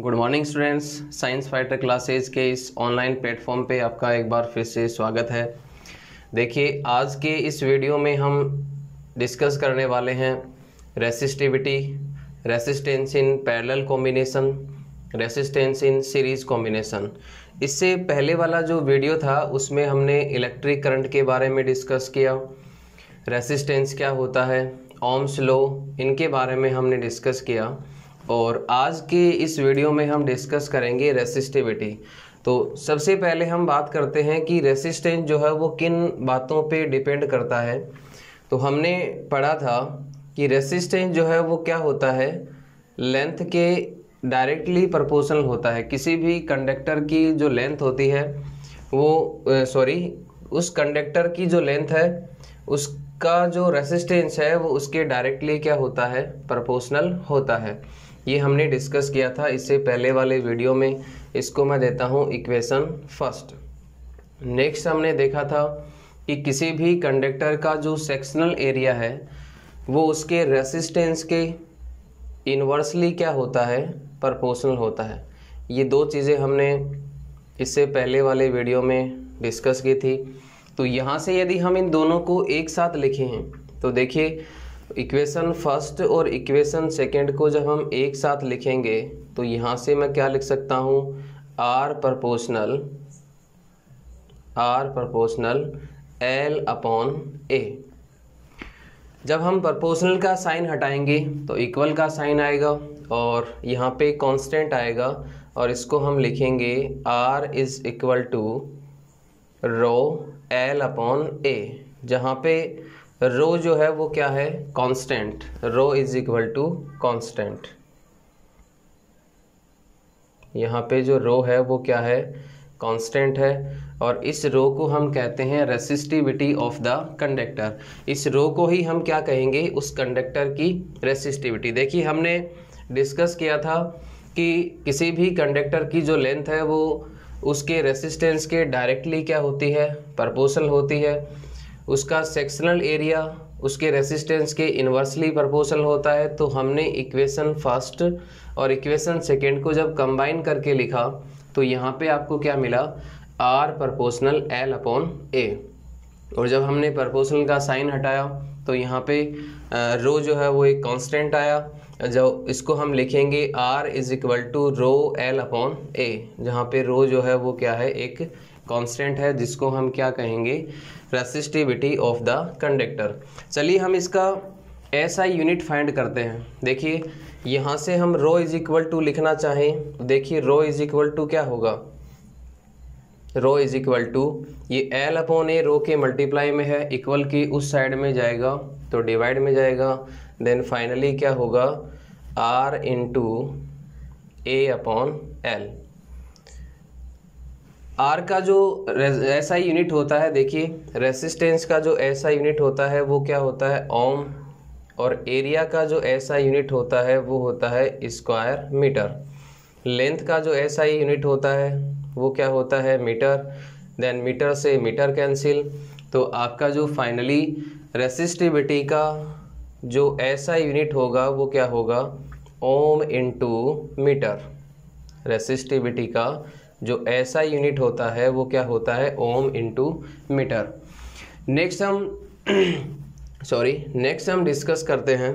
Good morning students science fighter classes के इस online platform पे आपका एक बार फिर से स्वागत है। देखिए, आज के इस वीडियो में हम डिस्कस करने वाले हैं resistivity resistance in parallel combination resistance in series combination इससे पहले वाला जो वीडियो था, उसमें हमने इलेक्ट्रिक करंट के बारे में डिस्कस किया। रेसिस्टेंस क्या होता है? ओम्स लो इनके बारे में हमने डिस्कस किया। और आज के इस वीडियो में हम डिस्कस करेंगे रेसिस्टिविटी तो सबसे पहले हम बात करते हैं कि रेसिस्टेंस जो है वो किन बातों पे डिपेंड करता है। तो हमने पढ़ा था कि रेसिस्टेंस जो है वो क्या होता है? लेंथ के डायरेक्टली प्रोपोर्शनल होता है। किसी भी कंडक्टर की जो लेंथ होती है, वो सॉरी उस कंडक्टर की जो लेंथ है, उसका जो रेसिस्टेंस है वो उसके डायरेक्टली क्या होता है? प्रोपोर्शनल होता है। ये हमने डिस्कस किया था इससे पहले वाले वीडियो में। इसको मैं देता हूँ इक्वेशन फ़र्स्ट नेक्स्ट हमने देखा था कि किसी भी कंडक्टर का जो सेक्शनल एरिया है, वो उसके रेसिस्टेंस के इन्वर्सली क्या होता है? प्रोपोर्शनल होता है। ये दो चीज़ें हमने इससे पहले वाले वीडियो में डिस्कस की थी। तो यहाँ से यदि हम इन दोनों को एक साथ लिखे हैं तो देखिए इक्वेशन फ़र्स्ट और इक्वेशन सेकंड को जब हम एक साथ लिखेंगे तो यहाँ से मैं क्या लिख सकता हूँ? R proportional R proportional L upon A जब हम प्रपोर्शनल का साइन हटाएँगे तो इक्वल का साइन आएगा और यहाँ पे कांस्टेंट आएगा और इसको हम लिखेंगे R is equal to rho L upon A जहाँ पे रो जो है वो क्या है? Constant rho is equal to constant यहाँ पे जो रो है वो क्या है? कांस्टेंट है। और इस रो को हम कहते हैं रेसिस्टिविटी ऑफ़ द कंडक्टर इस रो को ही हम क्या कहेंगे? उस कंडक्टर की रेसिस्टिविटी देखिए, हमने डिस्कस किया था कि किसी भी कंडक्टर की जो लेंथ है वो, उसके रेसिस्टेंस के डायरेक्टली क्या होती है? प्रपोर्शनल होती है। उसका सेक्शनल एरिया उसके रेसिस्टेंस के इन्वर्सली प्रपोर्शनल होता है तो हमने इक्वेशन फ़र्स्ट और इक्वेशन सेकेंड को जब कंबाइन करके लिखा तो यहाँ पे आपको क्या मिला? R proportional L upon A और जब हमने प्रपोर्शनल का साइन हटाया तो यहाँ पे रो जो है वो एक कांस्टेंट आया। जो इसको हम लिखेंगे R is equal to rho L upon A जहाँ पे रो जो है वो क्या है? एक कांस्टेंट है, जिसको हम क्या कहेंगे? रेसिस्टिविटी ऑफ़ द कंडक्टर चलिए हम इसका ऐसा यूनिट फाइंड करते हैं। देखिए, यहाँ से हम रो इज़ इक्वल टू लिखना चाहें, देखिए रो इज़ इक्वल टू क्या होगा? रो इज़ इक्वल टू ये एल अपॉन ए रो के मल्टीप्लाई में है इक्वल की उस साइड में जाएगा तो डिवाइड में जाएगा देन फाइनली क्या होगा? R into A upon L R का जो ऐसा यूनिट होता है, देखिए रेसिस्टेंस का जो ऐसा यूनिट होता है, वो क्या होता है? ओम और एरिया का जो ऐसा यूनिट होता है, वो होता है स्क्वायर मीटर लेंथ का जो ऐसा यूनिट होता है, वो क्या होता है? मीटर देन मीटर से मीटर कैंसिल तो आपका जो फाइनली रेसिस्टिविटी का जो ऐसा यूनिट होगा, वो क्या होगा? ओम इंटू मीटर रेसिस्टिविटी का जो ऐसा यूनिट होता है, वो क्या होता है? ओम इंटू मीटर नेक्स्ट हम सॉरी नेक्स्ट हम डिस्कस करते हैं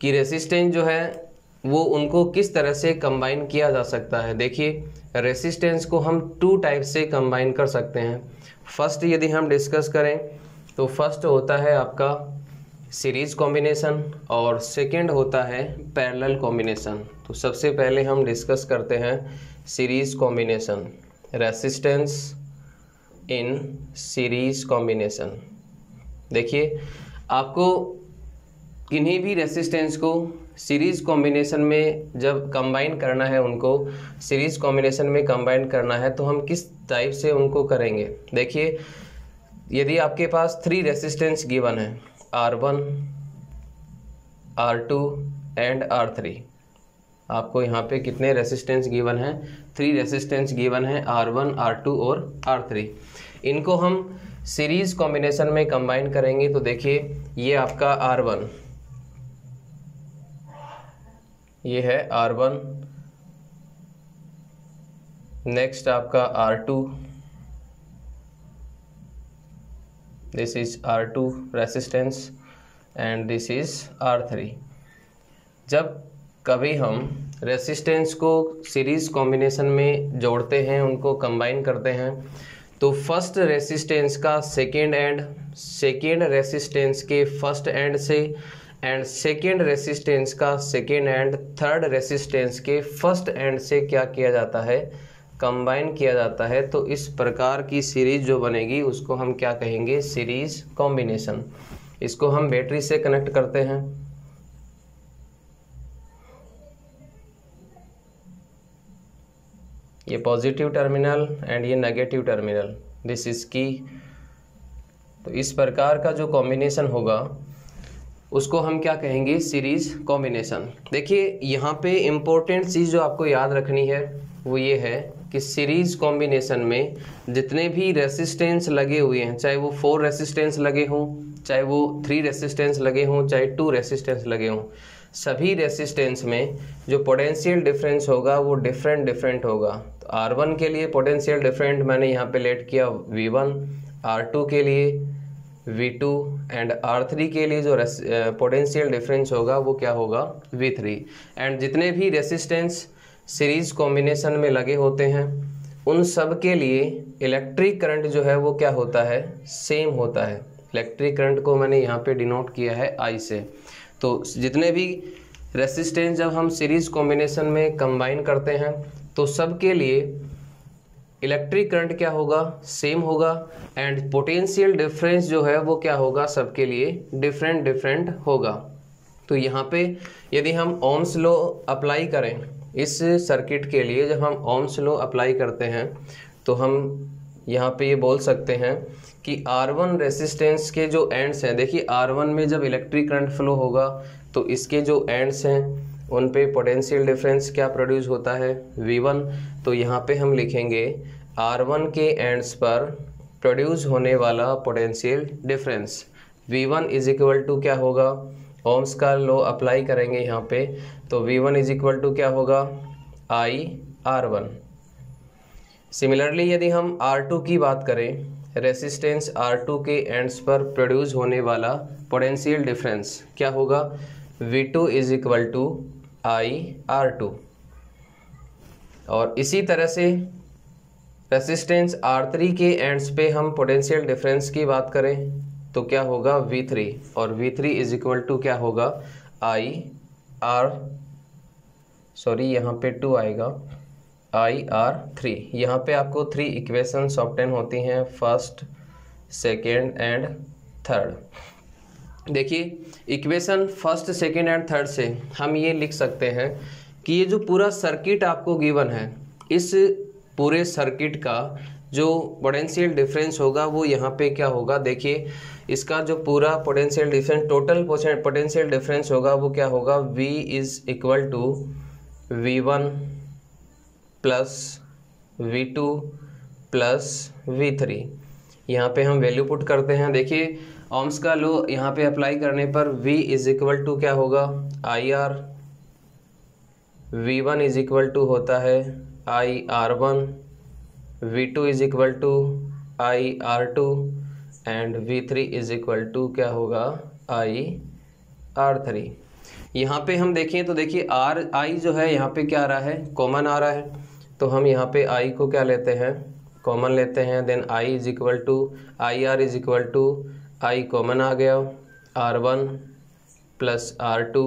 कि रेसिस्टेंस जो है, वो उनको किस तरह से कंबाइन किया जा सकता है। देखिए रेसिस्टेंस को हम टू टाइप से कंबाइन कर सकते हैं। फ़र्स्ट यदि हम डिस्कस करें तो फ़र्स्ट होता है आपका सीरीज़ कॉम्बिनेशन और सेकंड होता है पैरेलल कॉम्बिनेशन तो सबसे पहले हम डिस्कस करते हैं series combination resistance in series combination देखिए, आपको किन्हीं भी रेसिस्टेंस को सीरीज़ कॉम्बिनेशन में जब कंबाइन करना है उनको सीरीज़ कॉम्बिनेशन में कंबाइन करना है तो हम किस टाइप से उनको करेंगे? देखिए, यदि आपके पास थ्री रेसिस्टेंस गिवन है R one R two and R three आपको यहाँ पे कितने रेसिस्टेंस गिवन है? थ्री रेसिस्टेंस गिवन है आर वन आर टू और आर थ्री इनको हम सीरीज़ कॉम्बिनेशन में कंबाइन करेंगे तो देखिए, ये आपका आर वन ये है आर वन नेक्स्ट आपका R two this is R two resistance and this is R three जब कभी हम रेसिस्टेंस को सीरीज़ कॉम्बिनेशन में जोड़ते हैं, उनको कंबाइन करते हैं तो फ़र्स्ट रेसिस्टेंस का सेकेंड एंड सेकेंड रेसिस्टेंस के फ़र्स्ट एंड से एंड सेकेंड रेसिस्टेंस का सेकेंड एंड थर्ड रेसिस्टेंस के फ़र्स्ट एंड से क्या किया जाता है? कंबाइन किया जाता है। तो इस प्रकार की सीरीज़ जो बनेगी, उसको हम क्या कहेंगे? सीरीज़ कॉम्बिनेशन इसको हम बैटरी से कनेक्ट करते हैं। ये पॉजिटिव टर्मिनल एंड ये नेगेटिव टर्मिनल दिस इज़ की तो इस प्रकार का जो कॉम्बिनेशन होगा, उसको हम क्या कहेंगे? सीरीज़ कॉम्बिनेशन देखिए, यहाँ पे इम्पोर्टेंट चीज़ जो आपको याद रखनी है, वो ये है कि सीरीज़ कॉम्बिनेशन में जितने भी रेसिस्टेंस लगे हुए हैं, चाहे वो फोर रेसिस्टेंस लगे हों, चाहे वो थ्री रेसिस्टेंस लगे हों, चाहे टू रेसिस्टेंस लगे हों, सभी रेसिस्टेंस में जो पोटेंशियल डिफरेंस होगा, वो डिफरेंट डिफरेंट होगा। आर वन के लिए पोटेंशियल डिफरेंट मैंने यहाँ पे लेट किया वी वन आर टू के लिए V two and R three के लिए जो पोटेंशियल डिफरेंस होगा वो क्या होगा? वी थ्री एंड जितने भी रेसिस्टेंस सीरीज़ कॉम्बिनेशन में लगे होते हैं, उन सब के लिए इलेक्ट्रिक करंट जो है वो क्या होता है? सेम होता है। इलेक्ट्रिक करंट को मैंने यहाँ पे डिनोट किया है आई से। तो जितने भी रेसिस्टेंस जब हम सीरीज़ कॉम्बिनेशन में कंबाइन करते हैं तो सबके लिए इलेक्ट्रिक करंट क्या होगा? सेम होगा. एंड पोटेंशियल डिफरेंस जो है वो क्या होगा? सबके लिए डिफरेंट डिफरेंट होगा. तो यहाँ पे यदि हम ओम्स लो अप्लाई करें, इस सर्किट के लिए जब हम ओम्स लो अप्लाई करते हैं तो हम यहाँ पे ये बोल सकते हैं कि R1 रेसिस्टेंस के जो एंड्स हैं, देखिए R1 में जब इलेक्ट्रिक करंट फ्लो होगा तो इसके जो एंड्स हैं उन पे पोटेंशियल डिफरेंस क्या प्रोड्यूस होता है? V1 तो यहाँ पे हम लिखेंगे R1 के एंड्स पर प्रोड्यूस होने वाला potential difference V1 one is equal to क्या होगा? ओम्स का लो अप्लाई करेंगे यहाँ पे. तो V1 one is equal to क्या होगा? आई आर वन सिमिलरली यदि हम R2 की बात करें रेसिस्टेंस R2 के एंड्स पर प्रोड्यूस होने वाला पोटेंशियल डिफरेंस क्या होगा? V2 two is equal to I, R two. और इसी तरह से रेसिस्टेंस आर थ्री के एंड्स पे हम पोटेंशियल डिफरेंस की बात करें तो क्या होगा वी थ्री और V three is equal to क्या होगा? आई आर सॉरी यहाँ पे टू आएगा। आई आर थ्री यहाँ पे आपको थ्री इक्वेशन ऑप्टेन होती हैं फ़र्स्ट सेकेंड एंड थर्ड देखिए equation first, second and third से हम ये लिख सकते हैं कि ये जो पूरा सर्किट आपको गिवन है, इस पूरे सर्किट का जो पोटेंशियल डिफरेंस होगा वो यहाँ पे क्या होगा? देखिए, इसका जो पूरा potential difference, total potential difference होगा वो क्या होगा? V is equal to V one plus V two plus V three यहाँ पर हम वैल्यू पुट करते हैं। देखिए ऑम्स का लो यहाँ पे अप्लाई करने पर v इज़ इक्वल टू क्या होगा? I R V one is equal to होता है I R one V two is equal to I R two and V three is equal to क्या होगा? आई आर थ्री यहाँ पे हम देखें तो देखिए आर आई जो है यहाँ पे क्या आ रहा है? कॉमन आ रहा है। तो हम यहाँ पे आई को क्या लेते हैं? कॉमन लेते हैं then I is equal to I R is equal to I common आ गया R one plus R two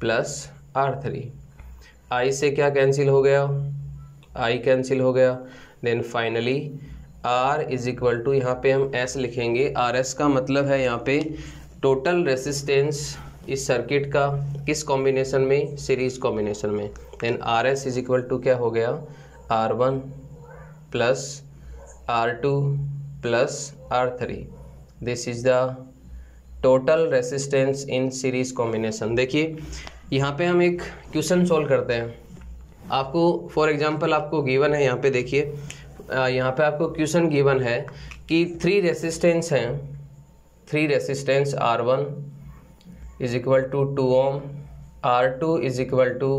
plus R three I से क्या कैंसिल हो गया आई कैंसिल हो गया। Then finally R is equal to यहाँ पे हम एस लिखेंगे। आर एस का मतलब है यहाँ पे टोटल रेसिस्टेंस इस सर्किट का किस कॉम्बिनेशन में? सीरीज़ कॉम्बिनेशन में। Then R S is equal to क्या हो गया? R one plus R two plus R three this is the total resistance in series combination देखिए, यहाँ पे हम एक क्वेश्चन सॉल्व करते हैं। आपको फॉर एग्जांपल आपको गिवन है, यहाँ पे देखिए। यहाँ पे आपको क्वेश्चन गिवन है कि थ्री रेसिस्टेंस हैं। Three resistance R one is equal to two ohm R two is equal to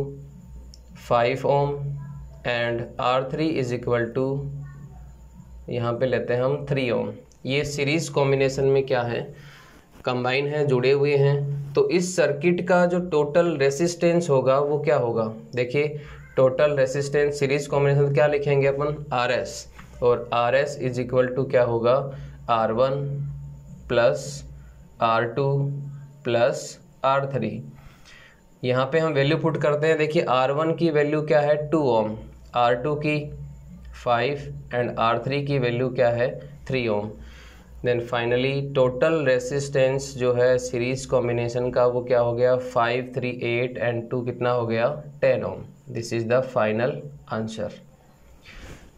five ohm and R three is equal to यहाँ पे लेते हैं हम थ्री ओम ये सीरीज़ कॉम्बिनेशन में क्या है? कंबाइन है, जुड़े हुए हैं। तो इस सर्किट का जो टोटल रेसिस्टेंस होगा, वो क्या होगा? देखिए टोटल रेसिस्टेंस सीरीज़ कॉम्बिनेशन क्या लिखेंगे अपन? आर एस और R S is equal to क्या होगा? R one plus R two plus R three यहाँ पे हम वैल्यू पुट करते हैं। देखिए आर वन की वैल्यू क्या है? टू ओम आर टू की फाइव एंड आर थ्री की वैल्यू क्या है? Three ohm then finally total resistance जो है सीरीज़ कॉम्बिनेशन का वो क्या हो गया? Five three eight and two कितना हो गया? Ten ohm this is the final answer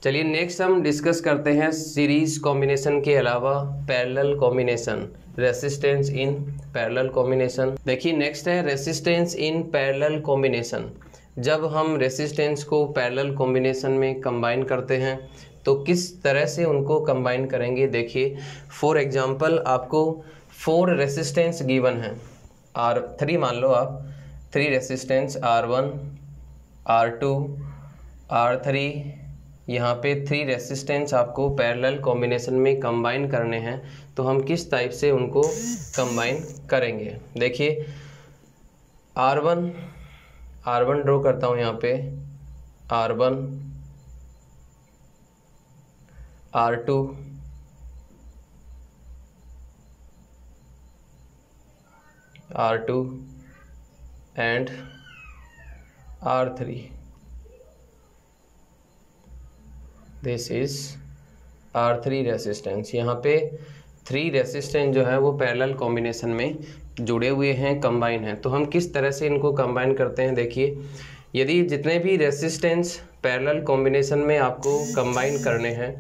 चलिए नेक्स्ट हम डिस्कस करते हैं सीरीज़ कॉम्बिनेशन के अलावा parallel combination resistance in parallel combination देखिए नेक्स्ट है रेसिस्टेंस इन पैरेलल कॉम्बिनेशन जब हम रेसिस्टेंस को पैरेलल कॉम्बिनेशन में कंबाइन करते हैं तो किस तरह से उनको कंबाइन करेंगे? देखिए फॉर एग्जांपल आपको फोर रेसिस्टेंस गिवन है। आर थ्री मान लो आप। Three resistance R one R two R three यहाँ पे थ्री रेसिस्टेंस आपको पैरेलल कॉम्बिनेशन में कंबाइन करने हैं। तो हम किस टाइप से उनको कंबाइन करेंगे? देखिए R one R one draw करता हूँ यहाँ पे। R one R two R two and R three this is R three resistance यहाँ पे थ्री रेसिस्टेंस जो है वो पैरेलल कॉम्बिनेशन में जुड़े हुए हैं कंबाइन हैं। तो हम किस तरह से इनको कंबाइन करते हैं, देखिए। यदि जितने भी रेसिस्टेंस पैरेलल कॉम्बिनेशन में आपको कंबाइन करने हैं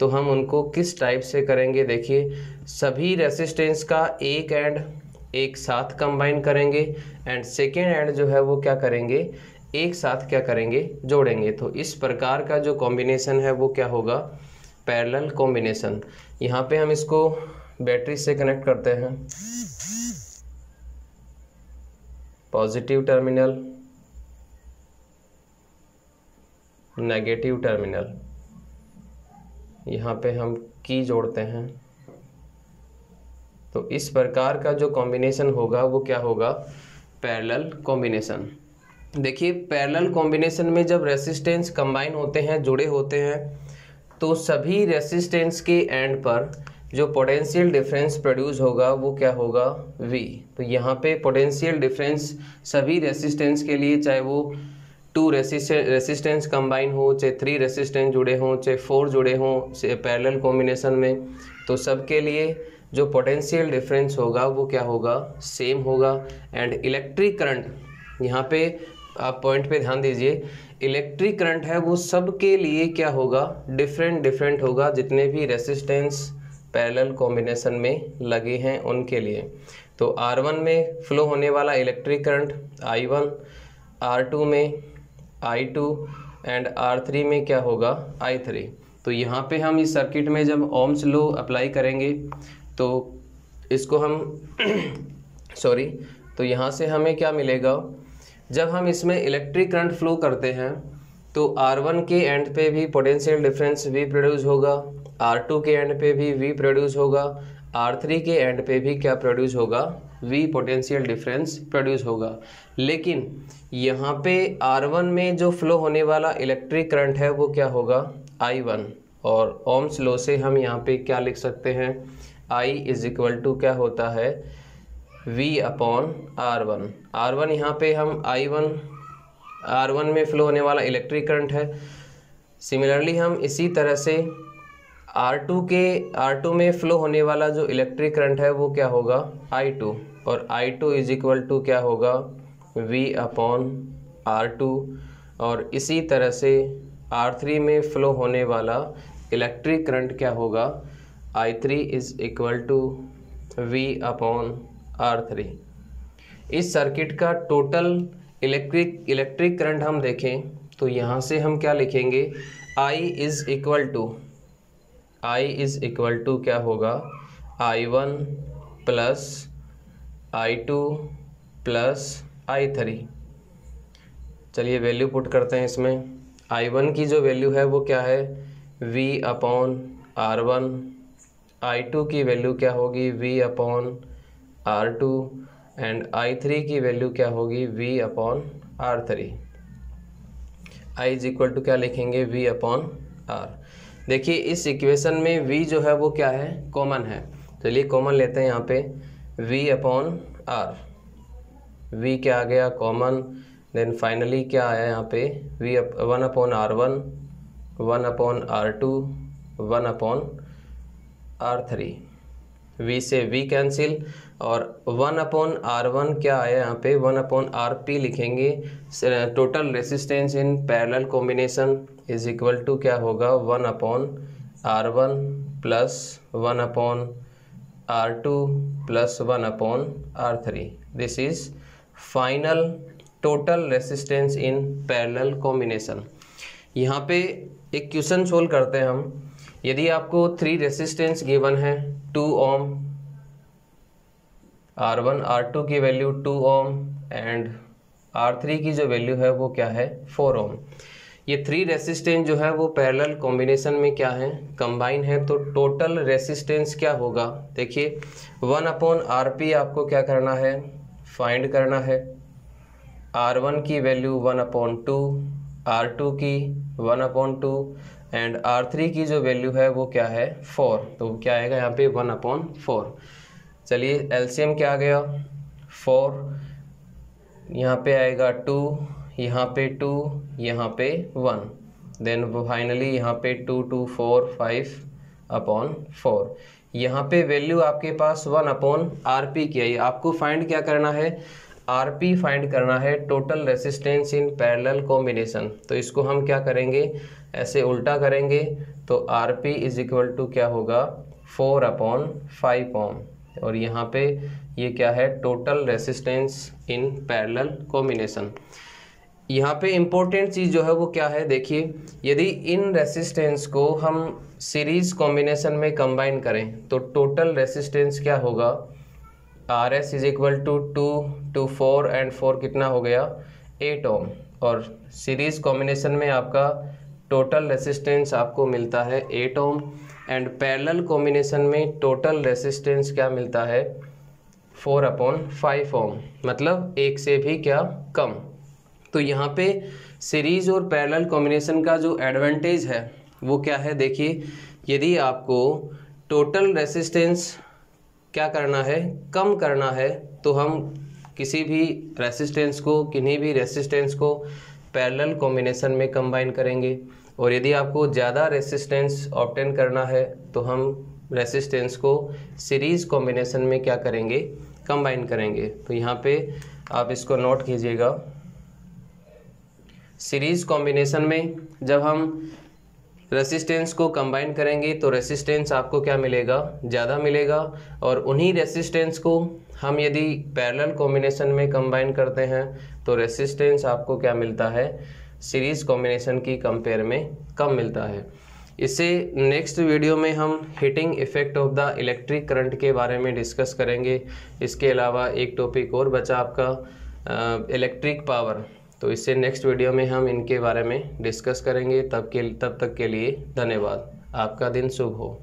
तो हम उनको किस टाइप से करेंगे? देखिए, सभी रेसिस्टेंस का एक एंड एक साथ कंबाइन करेंगे एंड सेकेंड एंड जो है वो क्या करेंगे? एक साथ क्या करेंगे? जोड़ेंगे। तो इस प्रकार का जो कॉम्बिनेशन है वो क्या होगा? पैरेलल कॉम्बिनेशन यहाँ पे हम इसको बैटरी से कनेक्ट करते हैं। पॉजिटिव टर्मिनल नेगेटिव टर्मिनल यहाँ पे हम की जोड़ते हैं। तो इस प्रकार का जो कॉम्बिनेशन होगा, वो क्या होगा? पैरेलल कॉम्बिनेशन देखिए पैरेलल कॉम्बिनेशन में जब रेसिस्टेंस कंबाइन होते हैं, जुड़े होते हैं तो सभी रेसिस्टेंस के एंड पर जो पोटेंशियल डिफरेंस प्रोड्यूस होगा, वो क्या होगा? V. तो यहाँ पे पोटेंशियल डिफरेंस सभी रेसिस्टेंस के लिए, चाहे वो टू रेसिस्टेंस कंबाइन हो, चाहे थ्री रेसिस्टेंस जुड़े हों, चाहे फोर जुड़े हों पैरेलल कॉम्बिनेशन में तो सबके लिए जो पोटेंशियल डिफरेंस होगा, वो क्या होगा? सेम होगा। एंड इलेक्ट्रिक करंट, यहाँ पे आप पॉइंट पे ध्यान दीजिए, इलेक्ट्रिक करंट है, वो सब के लिए क्या होगा? डिफरेंट डिफरेंट होगा, जितने भी रेसिस्टेंस पैरेलल कॉम्बिनेशन में लगे हैं उनके लिए। तो R1 में फ्लो होने वाला इलेक्ट्रिक करंट I1 R2 में I two and R three में क्या होगा? आई थ्री तो यहाँ पे हम इस सर्किट में जब ओम्स लो अप्लाई करेंगे तो इसको हम सॉरी तो यहाँ से हमें क्या मिलेगा? जब हम इसमें इलेक्ट्रिक करंट फ्लो करते हैं तो R1 के एंड पे भी पोटेंशियल डिफरेंस V प्रोड्यूस होगा R2 के एंड पे भी V प्रोड्यूस होगा R3 के एंड पे भी क्या प्रोड्यूस होगा? V पोटेंशियल डिफरेंस प्रोड्यूस होगा। लेकिन यहाँ पे R1 में जो फ्लो होने वाला इलेक्ट्रिक करंट है, वो क्या होगा? I1 और ओम्स लो से हम यहाँ पे क्या लिख सकते हैं? I इज़ इक्वल टू क्या होता है? V upon R one R one यहाँ पे हम आई वन आर वन में फ्लो होने वाला इलेक्ट्रिक करंट है। सिमिलरली हम इसी तरह से R2 के R2 में फ्लो होने वाला जो इलेक्ट्रिक करंट है, वो क्या होगा? I2 और I2 इज़ इक्वल टू क्या होगा? V अपॉन आर टू और इसी तरह से आर थ्री में फ्लो होने वाला इलेक्ट्रिक करंट क्या होगा? I three is equal to V upon R three इस सर्किट का टोटल इलेक्ट्रिक इलेक्ट्रिक करंट हम देखें तो यहाँ से हम क्या लिखेंगे? I is equal to I is equal to क्या होगा? I one plus I two plus I three चलिए वैल्यू पुट करते हैं इसमें। आई वन की जो वैल्यू है वो क्या है? V upon R one I two की वैल्यू क्या होगी? V upon R two and I three की वैल्यू क्या होगी? V upon R three I is equal to क्या लिखेंगे? वी अपॉन आर देखिए, इस इक्वेशन में वी जो है वो क्या है? कॉमन है। चलिए कॉमन लेते हैं यहाँ पे। V अपॉन आर v क्या आ गया? कॉमन देन फाइनली क्या आया यहाँ पे? V one upon R one one upon R two one upon R three V से वी कैंसिल और वन अपॉन आर वन क्या आया यहाँ पे? वन अपॉन आर पी लिखेंगे। Total resistance in parallel combination is equal to क्या होगा? One upon R one plus one upon R two plus one upon R three this is final total resistance in parallel combination यहाँ पे एक question solve करते हैं हम। यदि आपको थ्री रेसिस्टेंस गिवन है two ohm R one R two की value two ohm and R three की जो वैल्यू है वो क्या है? फोर ओम ये थ्री रेसिस्टेंस जो है वो पैरेलल कॉम्बिनेशन में क्या है? कंबाइन है तो टोटल रेसिस्टेंस क्या होगा? देखिए वन अपॉन आर पी आपको क्या करना है? फाइंड करना है। आर वन की value one upon two R two की one upon two and R three की जो वैल्यू है वो क्या है? फोर तो क्या आएगा यहाँ पे? वन अपॉन फोर चलिए एलसीएम क्या आ गया? फोर यहाँ पे आएगा टू यहाँ पे टू यहाँ पे वन देन फाइनली यहाँ पे two two four five upon four यहाँ पे वैल्यू आपके पास वन अपॉन आर पी की आई आपको फाइंड क्या करना है? आर पी फाइंड करना है total resistance in parallel combination तो इसको हम क्या करेंगे? ऐसे उल्टा करेंगे तो R P is equal to क्या होगा? फोर अपॉन फाइव ओम और यहाँ पे ये क्या है? Total resistance in parallel combination यहाँ पे इम्पोर्टेंट चीज़ जो है वो क्या है? देखिए, यदि इन रेसिस्टेंस को हम सीरीज़ कॉम्बिनेशन में कंबाइन करें तो टोटल रेसिस्टेंस क्या होगा? R S is equal to two two four and four कितना हो गया? एट ओम और सीरीज़ कॉम्बिनेशन में आपका टोटल रेसिस्टेंस आपको मिलता है eight ohm and parallel combination में टोटल रेसिस्टेंस क्या मिलता है? फोर अपॉन फाइव ओम मतलब एक से भी क्या? कम. तो यहाँ पे सीरीज़ और पैरेलल कॉम्बिनेशन का जो एडवांटेज है, वो क्या है? देखिए, यदि आपको टोटल रेसिस्टेंस क्या करना है? कम करना है तो हम किसी भी रेसिस्टेंस को, किन्हीं भी रेसिस्टेंस को पैरेलल कॉम्बिनेशन में कंबाइन करेंगे। और यदि आपको ज़्यादा रेसिस्टेंस ऑप्टेन करना है तो हम रेसिस्टेंस को सीरीज़ कॉम्बिनेशन में क्या करेंगे? कंबाइन करेंगे। तो यहाँ पे आप इसको नोट कीजिएगा। सीरीज़ कॉम्बिनेशन में जब हम रेसिस्टेंस को कंबाइन करेंगे तो रेसिस्टेंस आपको क्या मिलेगा? ज़्यादा मिलेगा। और उन्हीं रेसिस्टेंस को हम यदि पैरेलल कॉम्बिनेशन में कंबाइन करते हैं तो रेसिस्टेंस आपको क्या मिलता है? सीरीज़ कॉम्बिनेशन की कंपेयर में कम मिलता है। इससे नेक्स्ट वीडियो में हम heating effect of the electric current के बारे में डिस्कस करेंगे। इसके अलावा एक टॉपिक और बचा आपका इलेक्ट्रिक पावर तो इससे नेक्स्ट वीडियो में हम इनके बारे में डिस्कस करेंगे। तब के, तब तक के लिए धन्यवाद। आपका दिन शुभ हो।